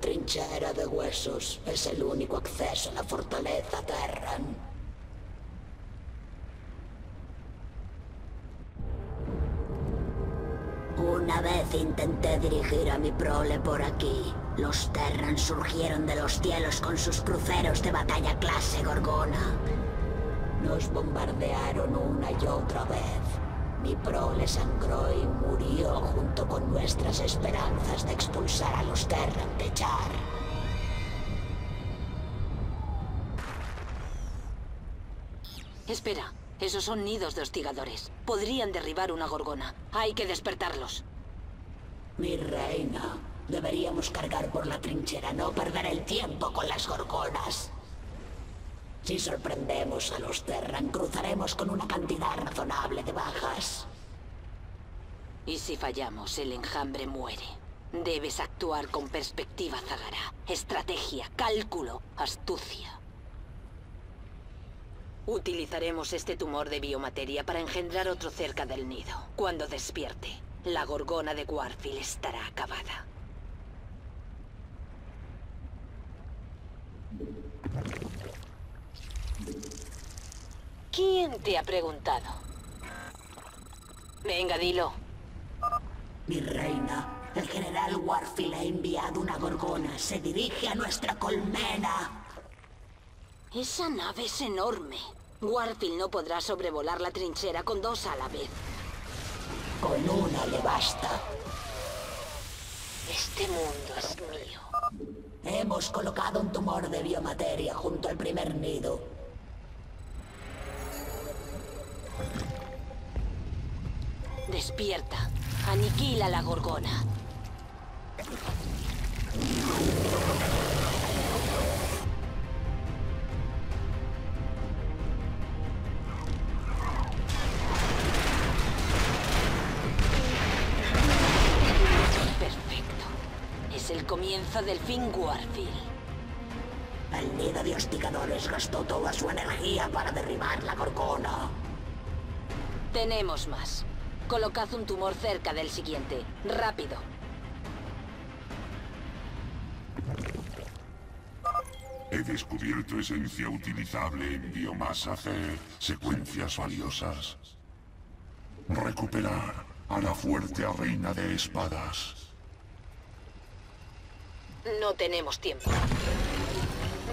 Trinchera de huesos es el único acceso a la fortaleza Terran. Una vez intenté dirigir a mi prole por aquí. Los Terran surgieron de los cielos con sus cruceros de batalla clase Gorgona. Nos bombardearon una y otra vez. Mi prole sangró y murió junto con nuestras esperanzas de expulsar a los Terran de Char. Espera, esos son nidos de hostigadores. Podrían derribar una gorgona. Hay que despertarlos. Mi reina, deberíamos cargar por la trinchera, no perder el tiempo con las gorgonas. Si sorprendemos a los Terran, cruzaremos con una cantidad razonable de bajas. Y si fallamos, el enjambre muere. Debes actuar con perspectiva, Zagara. Estrategia, cálculo, astucia. Utilizaremos este tumor de biomateria para engendrar otro cerca del nido. Cuando despierte, la gorgona de Warfield estará acabada. ¿Quién te ha preguntado? Venga, dilo. Mi reina, el general Warfield ha enviado una gorgona. Se dirige a nuestra colmena. Esa nave es enorme. Warfield no podrá sobrevolar la trinchera con dos a la vez. Con una le basta. Este mundo es mío. Hemos colocado un tumor de biomateria junto al primer nido. Despierta. Aniquila la gorgona. Perfecto. Es el comienzo del fin Warfield. El nido de hostigadores gastó toda su energía para derribar la gorgona. Tenemos más. Colocad un tumor cerca del siguiente. Rápido. He descubierto esencia utilizable en biomasa C, secuencias valiosas. Recuperar a la fuerte a reina de espadas. No tenemos tiempo.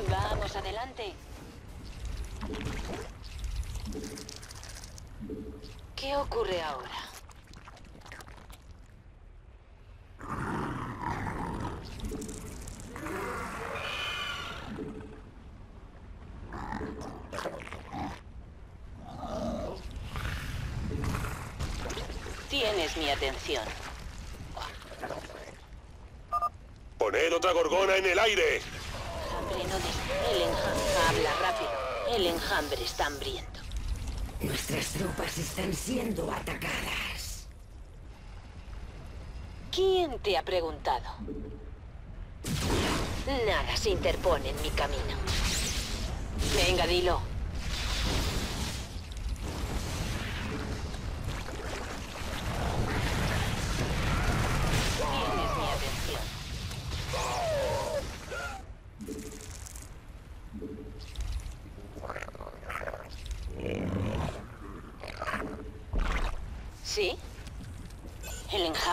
Vamos adelante. ¿Qué ocurre ahora? Tienes mi atención. ¡Poned otra gorgona en el aire! Hambre no des- El enjambre. Habla rápido. El enjambre está hambriento. Nuestras tropas están siendo atacadas. ¿Quién te ha preguntado? Nada se interpone en mi camino. Venga, dilo. Tienes mi atención. ¿Sí?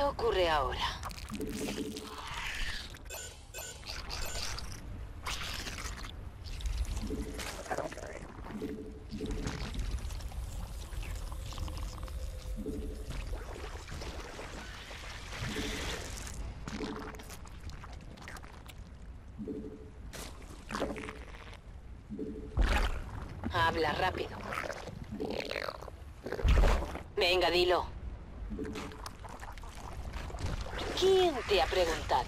¿Qué ocurre ahora? Habla rápido. Venga, dilo. ¿Quién te ha preguntado?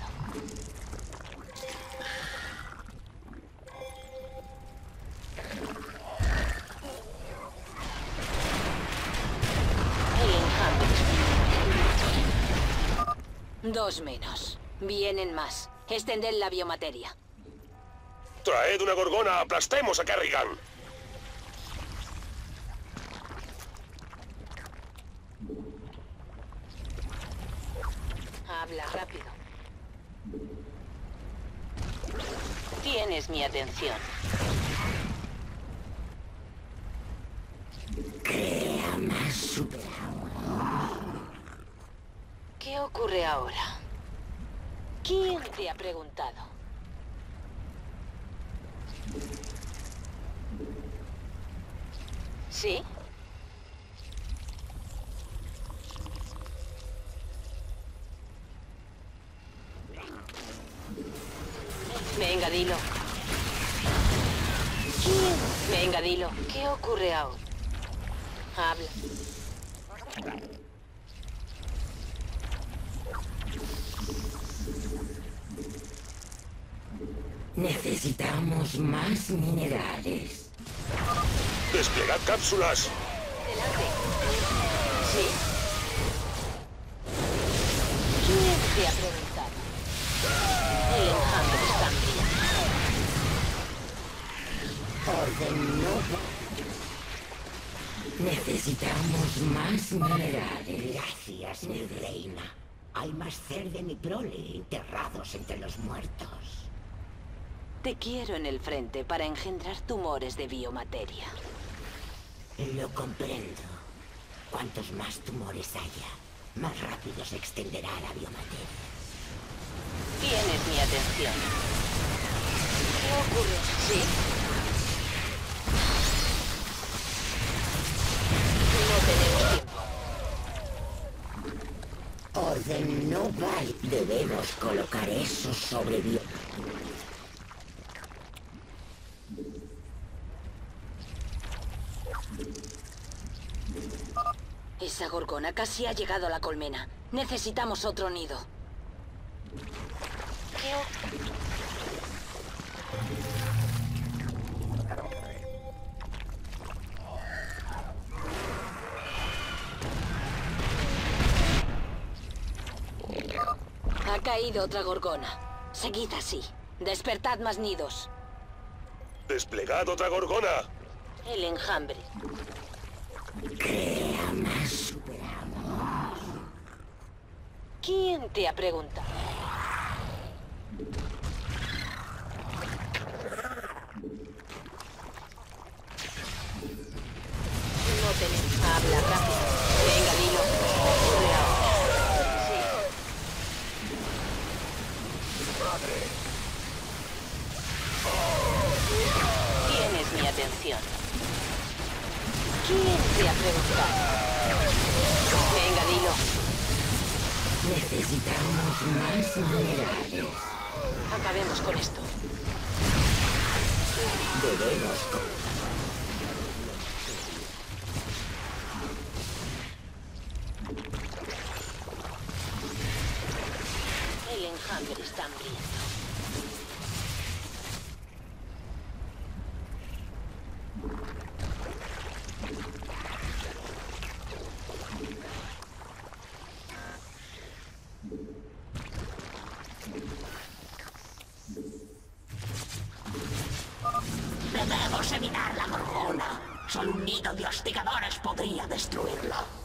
El enjambre. Dos menos. Vienen más. Extended la biomateria. Traed una gorgona, aplastemos a Kerrigan. Tienes mi atención. Crea más. ¿Qué ocurre ahora? ¿Quién te ha preguntado? ¿Sí? Venga, dilo. Venga, dilo. ¿Qué ocurre ahora? Habla. Necesitamos más minerales. Desplegad cápsulas. Delante. ¿Sí? ¿Quién no Necesitamos más minerales. Gracias, mi reina. Hay más cerdo y prole enterrados entre los muertos. Te quiero en el frente para engendrar tumores de biomateria. Lo comprendo. Cuantos más tumores haya, más rápido se extenderá la biomateria. Tienes mi atención. ¿Qué ocurre? ¿Sí? No tenemos tiempo. Orden no vale. Debemos colocar eso sobre bio... Esa gorgona casi ha llegado a la colmena. Necesitamos otro nido. Caído otra gorgona. Seguid así. Despertad más nidos. Desplegad otra gorgona. El enjambre. Crea más superamor. ¿Quién te ha preguntado? Debemos evitar la gorgona. Solo un nido de hostigadores podría destruirla.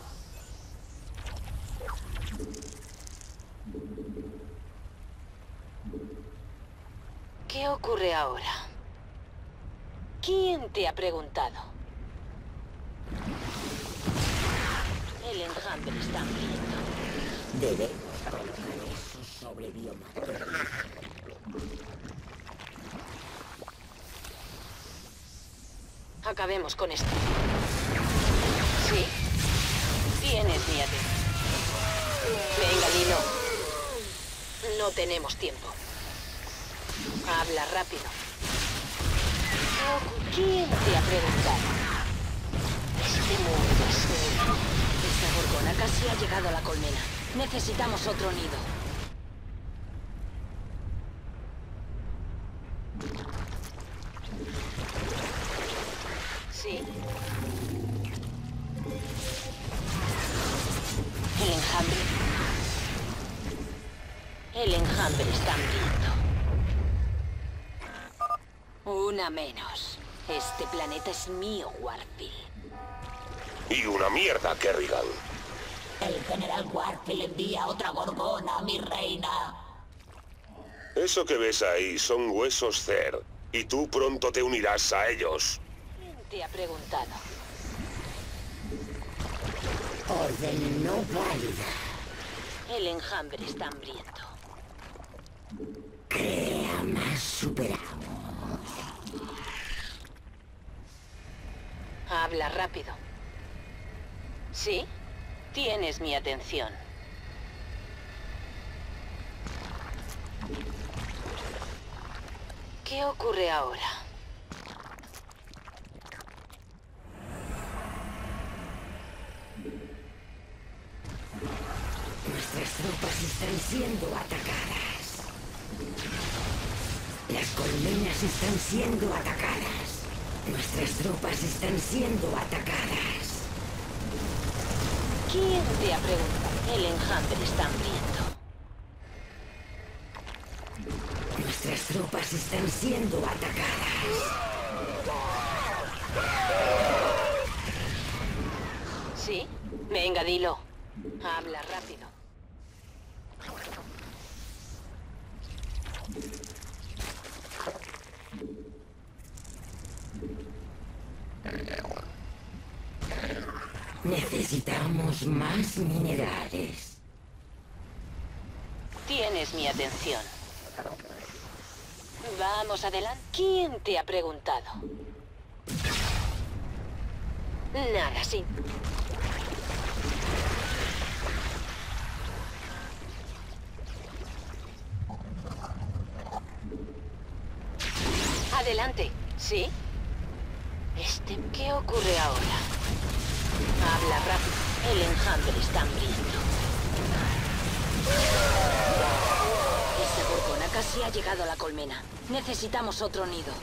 ¿Qué ocurre ahora? ¿Quién te ha preguntado? El enjambre está hambriento. Debemos colocar eso sobre. Acabemos con esto. ¿Sí? Tienes mi atención. Venga, Lino. No tenemos tiempo. Habla rápido. ¿Quién te ha preguntado? Este mundo es. Esta gorgona casi ha llegado a la colmena. Necesitamos otro nido. Sí. El enjambre. El enjambre está hambriento. Una menos. Este planeta es mío, Warfield. Y una mierda, Kerrigan. El general Warfield envía otra gorgona, mi reina. Eso que ves ahí son huesos Cer. Y tú pronto te unirás a ellos. ¿Quién te ha preguntado? Orden no válida. El enjambre está hambriento. Crea más superado. Habla rápido. ¿Sí? Tienes mi atención. ¿Qué ocurre ahora? Nuestras tropas están siendo atacadas. Las colmenas están siendo atacadas. Nuestras tropas están siendo atacadas. ¿Quién te ha preguntado? El enjambre está hambriento. Nuestras tropas están siendo atacadas. ¿Sí? Venga, dilo. Habla rápido. Necesitamos más minerales. Tienes mi atención. Vamos adelante. ¿Quién te ha preguntado? Nada, sí. Adelante. ¿Sí? Este, ¿qué ocurre ahora? Habla rápido. El enjambre está hambriento. Esa gorgona casi ha llegado a la colmena. Necesitamos otro nido.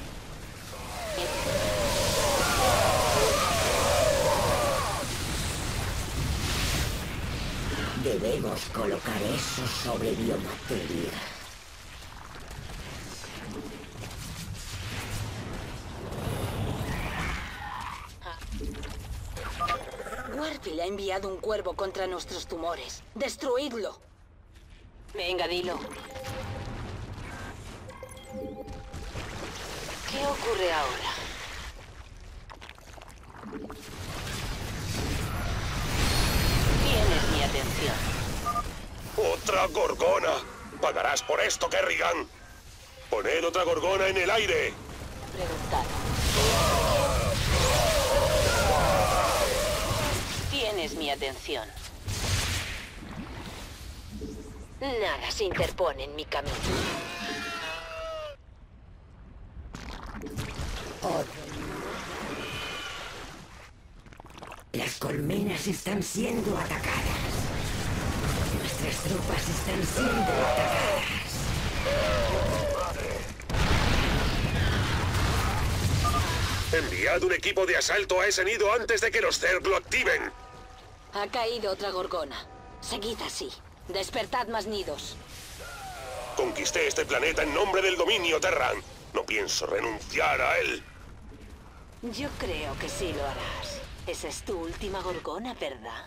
Debemos colocar eso sobre biomateria. Ha enviado un cuervo contra nuestros tumores. ¡Destruidlo! Venga, dilo. ¿Qué ocurre ahora? Tienes mi atención. ¡Otra gorgona! ¿Pagarás por esto, Kerrigan? ¡Poned otra gorgona en el aire! Preguntado. Tienes mi atención. Nada se interpone en mi camino. Las colmenas están siendo atacadas. Nuestras tropas están siendo atacadas. Enviad un equipo de asalto a ese nido antes de que los Zerg lo activen. Ha caído otra gorgona. Seguid así. Despertad más nidos. Conquisté este planeta en nombre del dominio Terran. No pienso renunciar a él. Yo creo que sí lo harás. Esa es tu última gorgona, ¿verdad?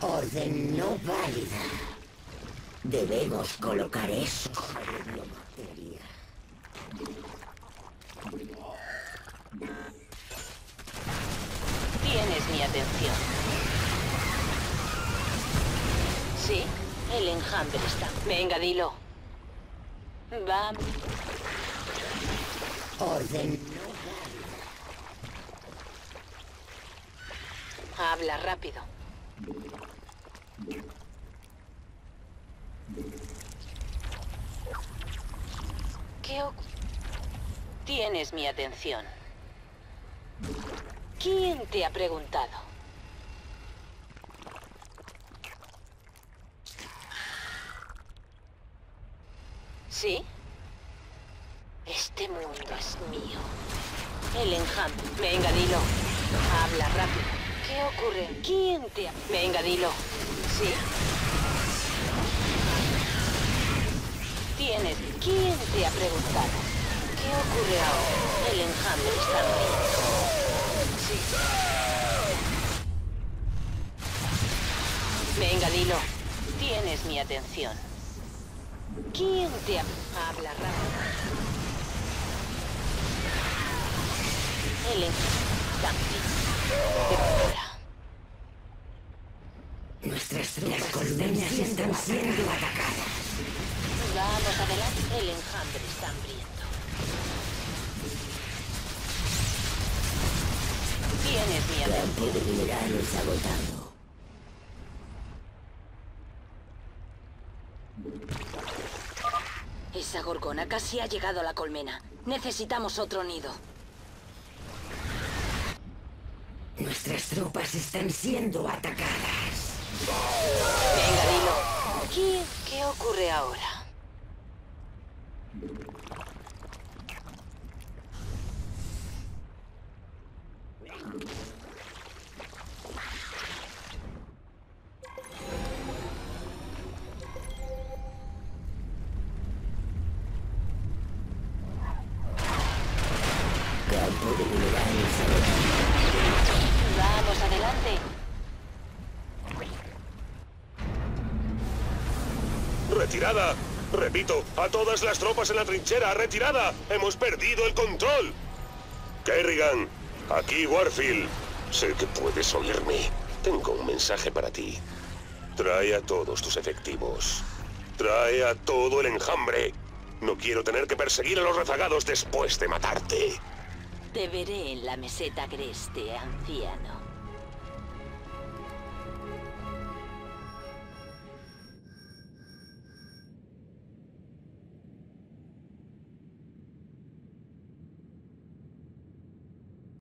Orden no válida. Debemos colocar eso sobre biomateria. Tienes mi atención. Sí, el enjambre está. Venga, dilo. Vamos. Orden Habla rápido. ¿Qué Tienes mi atención. ¿Quién te ha preguntado? ¿Sí? Este mundo es mío. El enjambre. Venga, dilo. Habla rápido. ¿Qué ocurre? ¿Quién te ha... Venga, dilo. ¿Sí? Tienes... ¿Quién te ha preguntado? ¿Qué ocurre ahora? El enjambre está hambriento. Sí. Venga, dilo. Tienes mi atención. ¿Quién te ha... Habla rápido. El enjambre. Devora. Nuestras tropas colmenas están siendo atacadas. Vamos adelante. El enjambre está hambriento. Tienes mi atención. Campo de minerales agotado. Esa gorgona casi ha llegado a la colmena. Necesitamos otro nido. Nuestras tropas están siendo atacadas. Venga, dilo. ¿Qué, qué ocurre ahora? ¡Retirada! Repito, a todas las tropas en la trinchera, ¡retirada! ¡Hemos perdido el control! Kerrigan, aquí Warfield. Sé que puedes oírme. Tengo un mensaje para ti. Trae a todos tus efectivos. Trae a todo el enjambre. No quiero tener que perseguir a los rezagados después de matarte. Te veré en la meseta agreste, anciano.